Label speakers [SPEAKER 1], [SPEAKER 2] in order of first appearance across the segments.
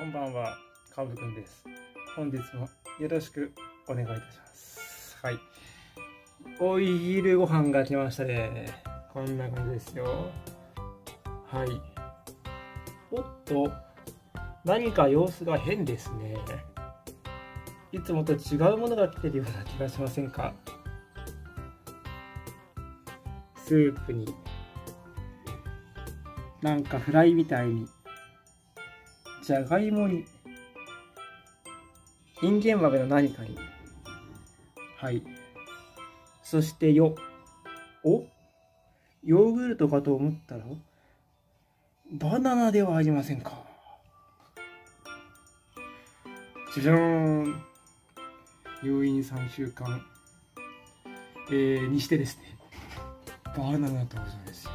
[SPEAKER 1] こんばんは、かぶくんです。本日もよろしくお願いいたします。はい。お昼ご飯が来ましたね。こんな感じですよ。はい。おっと、何か様子が変ですね。いつもと違うものが来てるような気がしませんか？スープに、なんかフライみたいに、じゃがいもに、インゲン豆の何かに、はい。そしてよ、おヨーグルトかと思ったら、バナナではありませんか。じゃじゃーん。入院3週間、えー、にしてですね、バナナ登場ですよ。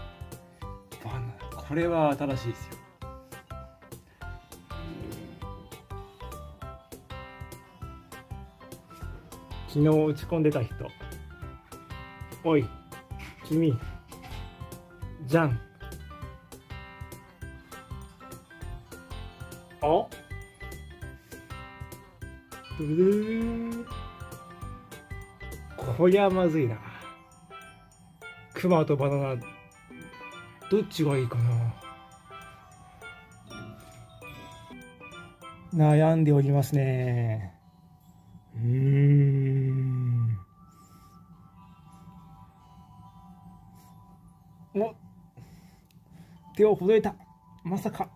[SPEAKER 1] バナナ。これは新しいですよ。昨日打ち込んでた人。おい、君、じゃん。あ？ブーこりゃまずいな。クマとバナナ、どっちがいいかな。悩んでおりますね。手をほどいた。まさか。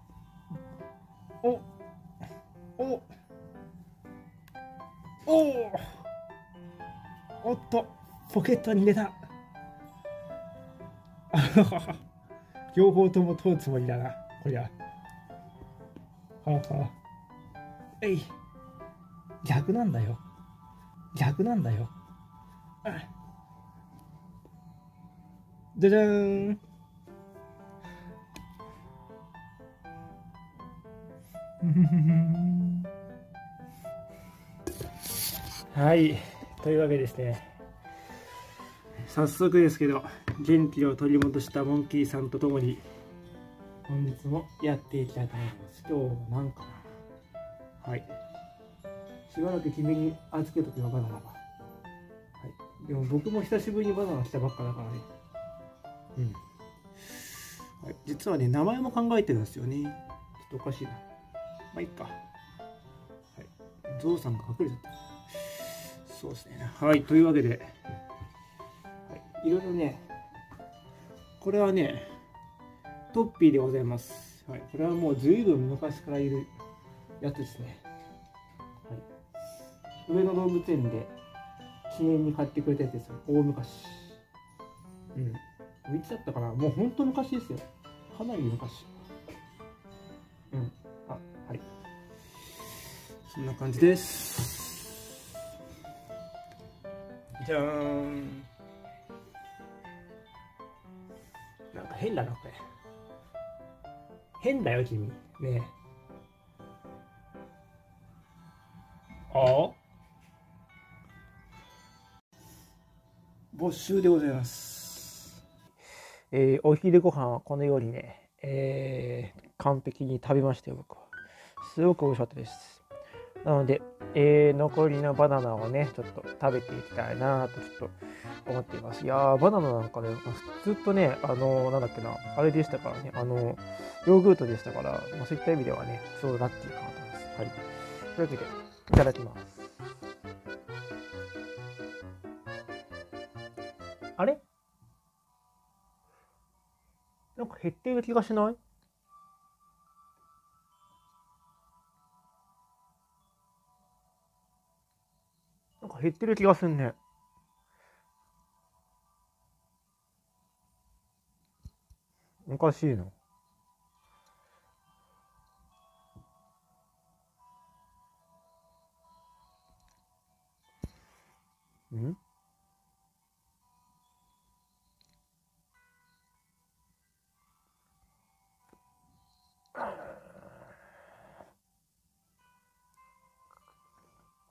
[SPEAKER 1] おおおおおっと、ポケットに入れた。両方とも通るつもりだな、こりゃ。はあはあ。えい。逆なんだよ。逆なんだよ。あじゃじゃーん。はい。というわけですね。早速ですけど、元気を取り戻したモンキーさんと共に、本日もやっていきたいと思います。今日は何かな？はい。しばらく君に預けとくよ、バナナは。はい。でも僕も久しぶりにバナナ来たばっかだからね。うん。はい、実はね、名前も考えてるんですよね。ちょっとおかしいな。まあ、いっか。はい。ゾウさんが隠れちゃった。そうですね。はい。というわけで、はい、いろいろね、これはね、トッピーでございます。はい。これはもう随分昔からいるやつですね。はい。上野動物園で記念に買ってくれたやつですよ。大昔。うん。いつだったかな？もう本当昔ですよ。かなり昔。そんな感じです。じゃーん。なんか変だな、これ。変だよ、君。ねえ。あ没収でございます。えーお昼ご飯はこのようにね、えー完璧に食べましたよ、僕は。すごく美味しかったです。なので、えー残りのバナナをね、ちょっと食べていきたいなとちょっと思っています。いやー、バナナなんかね、ずっとね、あのーなんだっけな、あれでしたからね、あのーヨーグルトでしたから、まあ、そういった意味ではね、ちょうどラッキーかなと思います。はい。というわけで、いただきます。あれ？なんか減ってる気がしない？減ってる気がすんね。おかしいの。ん？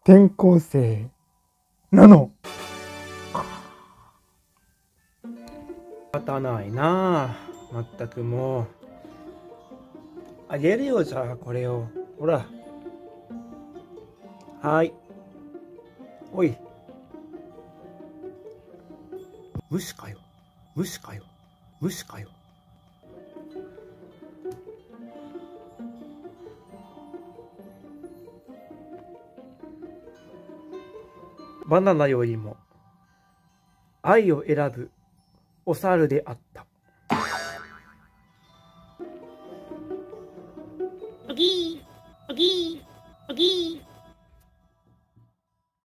[SPEAKER 1] 転校生なの仕方ないなあまったくもうあげるよじゃあこれをほら。はい。おい。虫かよ。虫かよ。虫かよ。バナナよりも愛を選ぶお猿であった。おぎー、おぎー、おぎー。